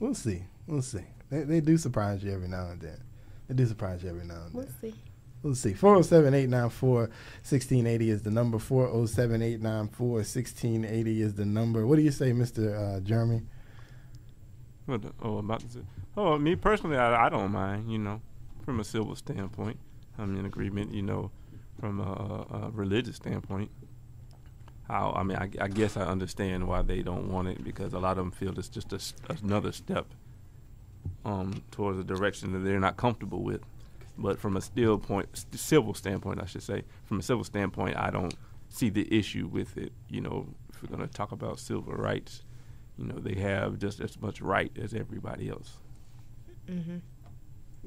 We'll see. We'll see. They, they do surprise you every now and then. They do surprise you every now and We'll then. see. We'll see. 407 894 1680 is the number. 407 894 1680 is the number. What do you say, Mr. Uh, Jeremy? What the, oh, about to say. Oh, me personally, I, I don't mind. You know, from a civil standpoint, I'm in agreement. You know, from a, a religious standpoint, how I mean, I, I guess I understand why they don't want it because a lot of them feel it's just a another step um, towards a direction that they're not comfortable with. But from a still point, st- civil standpoint, I should say, from a civil standpoint, I don't see the issue with it. You know, if we're going to talk about civil rights, you know, they have just as much right as everybody else.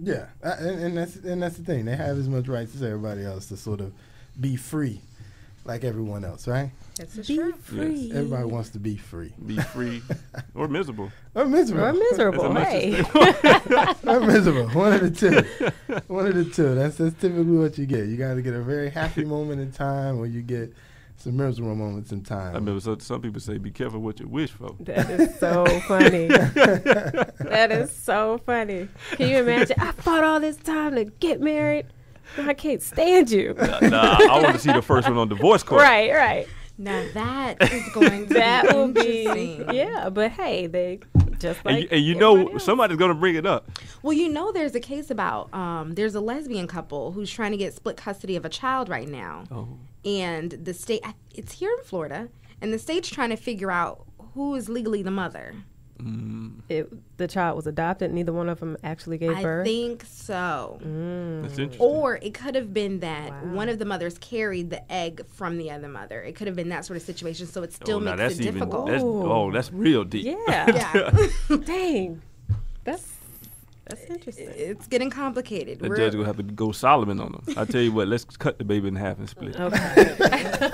Yeah, uh, and, and that's and that's the thing. They have as much rights as everybody else to sort of be free, like everyone else, right? That's Be true. free. Everybody wants to be free. Be free or miserable. Or miserable. Or miserable. much as Hey. or miserable. One of the two. One of the two. That's that's typically what you get. You got to get a very happy moment in time, or you get some miserable moments in time. I remember so, some people say, "Be careful what you wish for." That is so funny. that is so funny. Can you imagine? I fought all this time to get married. Now I can't stand you. nah, I want to see the first one on divorce court. Right, right. Now that is going to That be will be yeah. But hey, they just like And you, and you know else. somebody's gonna bring it up. Well, you know, there's a case about um, there's a lesbian couple who's trying to get split custody of a child right now, Oh, and the state it's here in Florida, and the state's trying to figure out who is legally the mother. mm, It, the child was adopted. Neither one of them actually gave I birth. I think so. that's interesting. Or it could have been that Wow. one of the mothers carried the egg from the other mother. It could have been that sort of situation. So it still oh, makes that's it even difficult. that's oh that's real deep. Yeah. yeah, Dang. That's that's interesting. it's getting complicated. The We're- judge gonna have to go Solomon on them. I tell you what, let's cut the baby in half and split. Okay.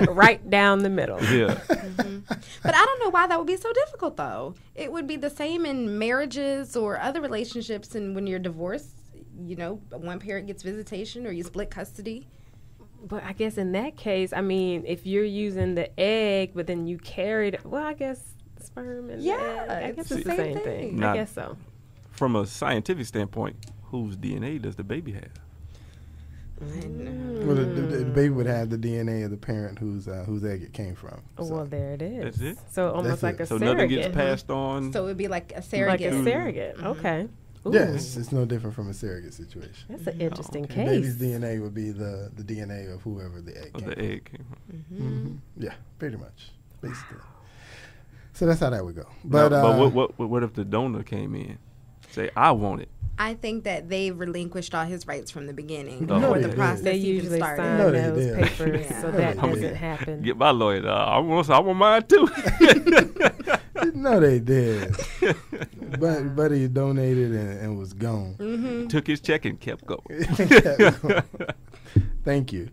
right down the middle. Yeah, mm-hmm. But I don't know why that would be so difficult, though. It would be the same in marriages or other relationships, and when you're divorced, you know, one parent gets visitation or you split custody. But I guess in that case, I mean, if you're using the egg, but then you carried, well, I guess sperm and the Yeah, egg, I guess the it's the same same thing. thing. Nah. I guess so. from a scientific standpoint, whose DNA does the baby have? And, Well, the, the, the baby would have the DNA of the parent whose uh, whose egg it came from. So. Well, there it is. That's it? So almost That's like it. a So nothing gets surrogate. passed on. so it would be like a like surrogate. a surrogate. Mm-hmm. Okay. Ooh, yeah, it's, it's no different from a surrogate situation. That's an interesting okay. The case. baby's DNA would be the, the DNA of whoever the egg of came the from. egg came from. hmm Yeah, pretty much, basically. So that's how that would go. But, But, uh, what, what what what if the donor came in, say I want it? I think that they relinquished all his rights from the beginning No, before they the did. process They even usually started. sign No, those did. papers Yeah. so that doesn't happen. Get my lawyer. Uh, I want I want mine too. no, they did. but Buddy donated and, and was gone. Mm-hmm. Took his check and kept going. Thank you.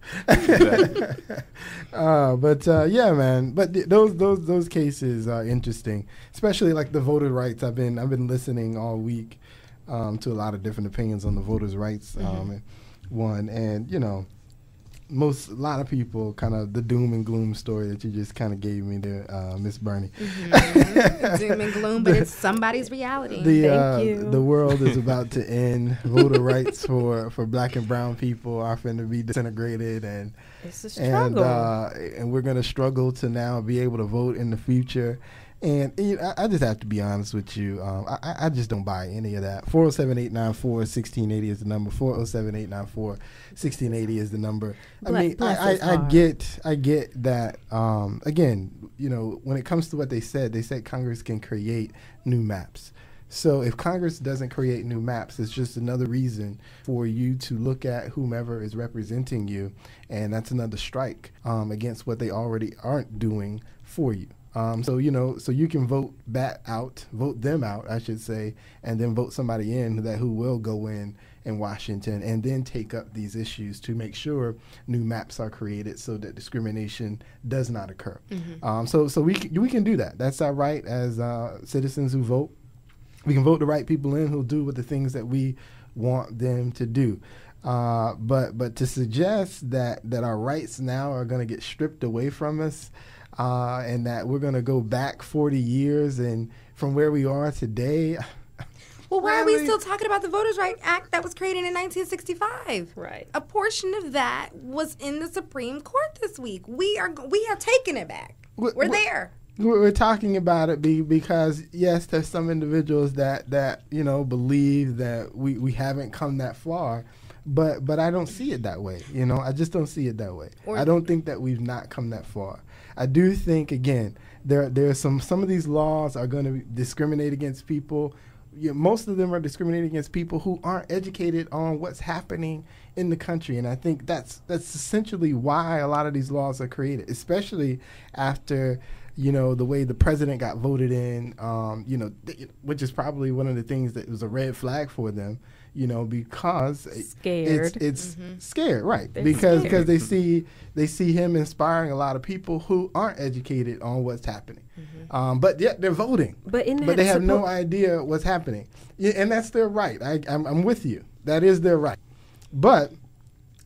Uh, but uh, yeah, man. But th- those those those cases are interesting, especially like the voter rights. I've been I've been listening all week um, to a lot of different opinions on the voters' rights um, one, and you know, most a lot of people kind of the doom and gloom story that you just kind of gave me there, uh, Miss Bernie. Mhm. Doom and gloom, but it's somebody's reality. The Thank uh, you. the world is about to end. Voter rights for, for black and brown people are going to be disintegrated, and It's a and uh, and we're going to struggle to now be able to vote in the future. And know, I, I just have to be honest with you. Um, I, I- just don't buy any of that. 407 894 1680 is the number. 407 894 1680 is the number. I Bless- mean, I, I, I get I get that. Um, again, you know, when it comes to what they said, they said Congress can create new maps. So if Congress doesn't create new maps, it's just another reason for you to look at whomever is representing you, and that's another strike um, against what they already aren't doing for you. Um, so you know, so you can vote that out, vote them out, I should say, and then vote somebody in that who will go in in Washington, and then take up these issues to make sure new maps are created so that discrimination does not occur. Um, so so we can, we can do that. That's our right as uh, citizens who vote we can vote the right people in who'll do what the things that we want them to do. Uh, but but to suggest that that our rights now are going to get stripped away from us, uh, and that we're going to go back 40 years and from where we are today. Well, why are we still talking about the Voters' Right Act that was created in 1965? Right. A portion of that was in the Supreme Court this week. We are we have taken it back. We're there. We're we're talking about it be, because yes, there's some individuals that that you know believe that we, we haven't come that far, but but I don't see it that way. You know, I just don't see it that way. Or- I don't think that we've not come that far. I do think again there there's some some of these laws are going to discriminate against people. You know, most of them are discriminating against people who aren't educated on what's happening in the country, and I think that's that's essentially why a lot of these laws are created, especially after you know the way the president got voted in. Um, you know, th- which is probably one of the things that was a red flag for them. You know, because Scared. It's, it's scared, right? They're because because they see they see him inspiring a lot of people who aren't educated on what's happening. Um, but yet they're voting But in but they have no idea what's happening. Yeah, and that's their right. I, I'm, I'm with you. That is their right. But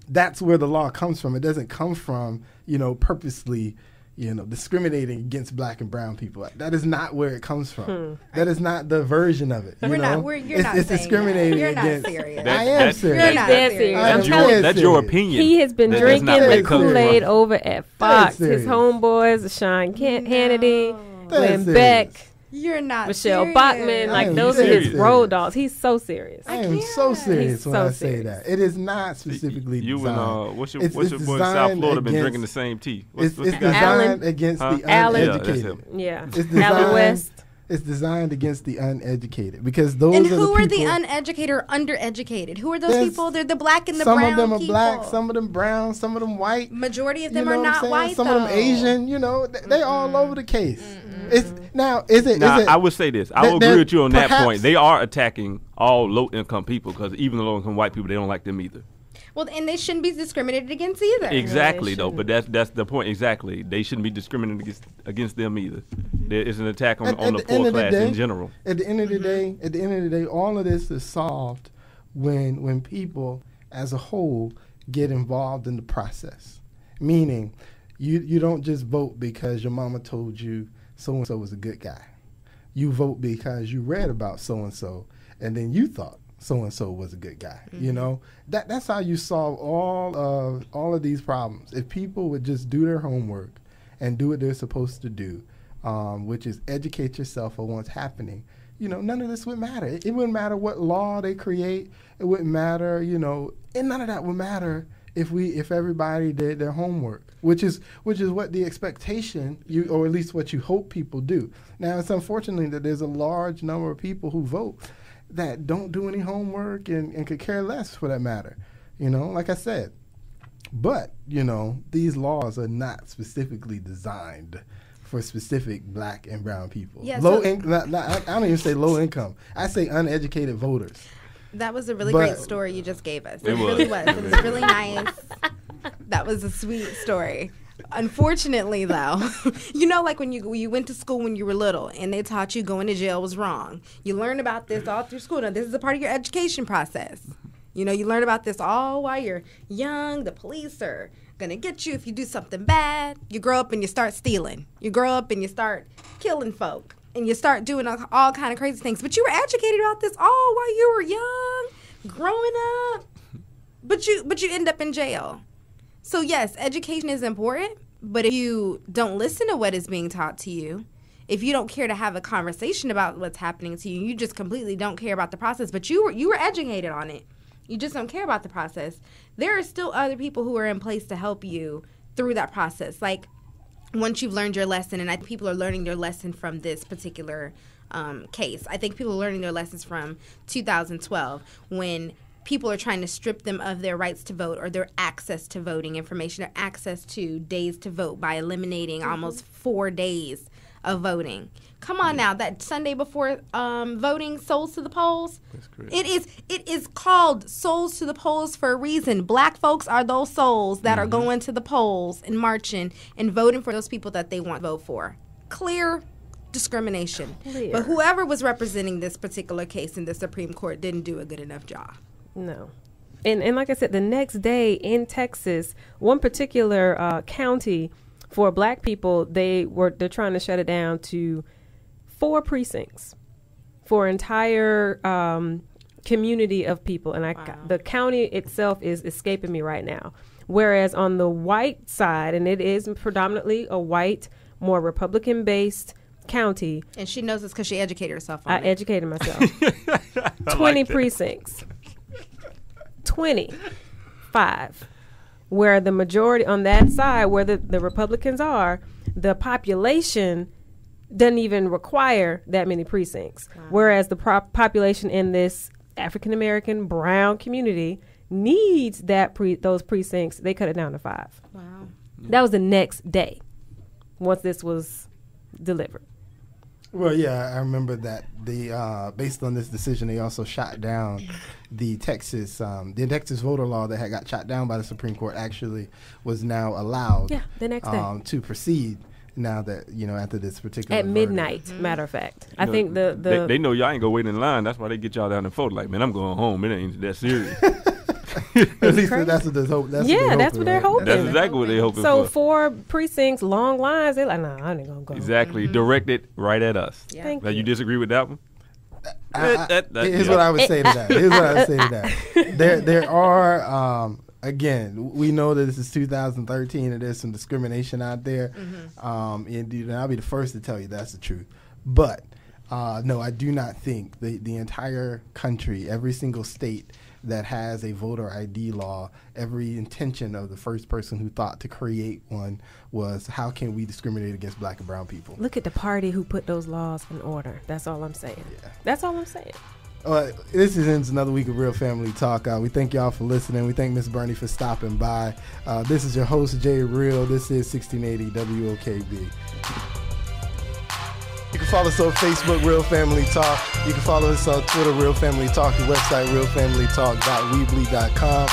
that's where the law comes from. It doesn't come from, you know, purposely, you know, discriminating against black and brown people. That is not where it comes from. Hmm. That is not the version of it. You We're know? not. We're, you're it's, not it's saying discriminating that. You're not against. serious. That- I am that- serious. You're not serious. serious. That's your, that's your opinion. He has been That- drinking not the what it comes Kool Aid over at Fox. His homeboys, Sean Kent, Hannity, Dead Glenn serious. Beck, You're not. Michelle serious. Bachmann. Like am those are his serious. road dogs. He's so serious. I am so serious He's when so I say serious. that. It is not specifically You and designed. uh, what's your It's- what's it's your boy in South designed Florida been drinking the same tea? What's, It's, what's it's the designed Allen- against Huh? the Allen? Yeah, uneducated. him. Yeah. It's Allen designed- West. It's designed against the uneducated because those And are who the are the uneducated or undereducated? Who are those There's- people? They're the black and the some brown Some of them are people. black, some of them brown, some of them white. Majority of You them know are not saying? white. Some of them. Asian. You know, th- they all over the case. It's now is it? is Now, it I would say this. I Th- will agree with you on that point. They are attacking all low income people because even the low income white people, they don't like them either. Well, and they shouldn't be discriminated against either. Exactly, though. But that's that's the point. Exactly. They shouldn't be discriminated against, against them either. There is an attack on, At- on at the the end poor of the class day- in general. At the end of the Mm-hmm. day, at the end of the day, all of this is solved when when people as a whole get involved in the process. Meaning, you you don't just vote because your mama told you so and so was a good guy. You vote because you read about so and so, and then you thought so and so was a good guy. You know that that's how you solve all of all of these problems. If people would just do their homework and do what they're supposed to do, um, which is educate yourself on what's happening. You know, none of this would matter. It, it wouldn't matter what law they create. It wouldn't matter, you know, and none of that would matter if we if everybody did their homework, which is which is what the expectation you or at least what you hope people do. Now it's unfortunately that there's a large number of people who vote that don't do any homework and, and could care less for that matter. You know, like I said, but, you know, these laws are not specifically designed for specific black and brown people. Yeah, low so- in, not, not- I I don't even say low income. I say uneducated voters. That was a really But- great story you just gave us. It, It was. really was. It was really nice. That was a sweet story. Unfortunately, though, you know, like when you you went to school when you were little, and they taught you going to jail was wrong. You learn about this all through school. Now, this is a part of your education process. You know, you learn about this all while you're young. The police are gonna get you if you do something bad. You grow up and you start stealing. You grow up and you start killing folk, and you start doing all, all kind of crazy things. But you were educated about this all while you were young, growing up. But you but you end up in jail. So yes, education is important, but if you don't listen to what is being taught to you, if you don't care to have a conversation about what's happening to you, you just completely don't care about the process, but you were you were educated on it. You just don't care about the process. There are still other people who are in place to help you through that process. Like once you've learned your lesson, and I people are learning their lesson from this particular um, case. I think people are learning their lessons from 2012 when people are trying to strip them of their rights to vote or their access to voting information or access to days to vote by eliminating Mm-hmm. almost four days of voting. Come on now, that Sunday before um, voting, souls to the polls. It is it is called souls to the polls for a reason. Black folks are those souls that Mm-hmm. are going to the polls and marching and voting for those people that they want to vote for. Clear discrimination. Clear. But whoever was representing this particular case in the Supreme Court didn't do a good enough job. No. And, and like I said, the next day in Texas, one particular uh, county for black people, they were they're trying to shut it down to four precincts for entire um, community of people, and I the county itself is escaping me right now. Whereas on the white side, and it is predominantly a white, more Republican based county, And she knows this because she educated herself on I it. educated myself. 20 precincts. 25. Where the majority on that side, where the, the Republicans are, the population doesn't even require that many precincts. Whereas the population in this African American brown community needs that pre- those precincts. They cut it down to five. wow. That was the next day once this was delivered. Well, yeah, I remember that the uh, based on this decision, they also shot down the Texas um, the Texas voter law that had got shot down by the Supreme Court. Actually, was now allowed Yeah, the next day. um, to proceed. Now that you know after this particular At verdict. midnight, matter of fact. I know, think the, the they, they know y'all ain't gonna wait in line. That's why they get y'all down the photo. Like, man, I'm going home. It ain't that serious. At least crazy. that's what they're hoping. That's Yeah, what they're that's what they're hoping. That's Yeah. exactly what they hoping So for. four precincts, long lines. They're like, nah, I ain't gonna go. Exactly, directed right at us. Yeah. Thank Now you. you disagree with that one? I- I- That- that- here's yeah. what I would say to that. Here's what I would say to that. There, there are. Um, again, we know that this is 2013 and there's some discrimination out there. Um, and, and I'll be the first to tell you that's the truth. But uh, no, I do not think the the entire country, every single state that has a voter ID law, every intention of the first person who thought to create one was how can we discriminate against black and brown people. Look at the party who put those laws in order. That's all I'm saying. That's all I'm saying. Uh, this is ends another week of Real Family Talk. Uh, we thank y'all for listening. We thank Miss Bernie for stopping by. Uh, this is your host, Jay Real. This is 1680 WOKB. You can follow us on Facebook, Real Family Talk. You can follow us on Twitter, Real Family Talk. The website, realfamilytalk.weebly.com.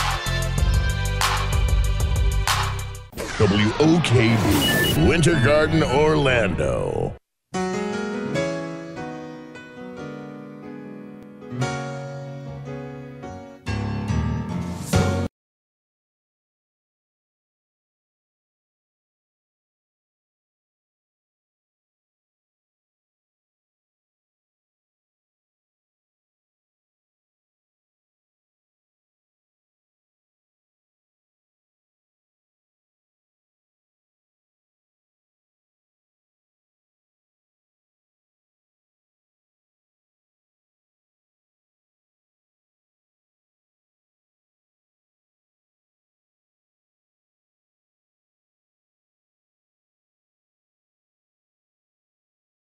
WOKB, Winter Garden, Orlando.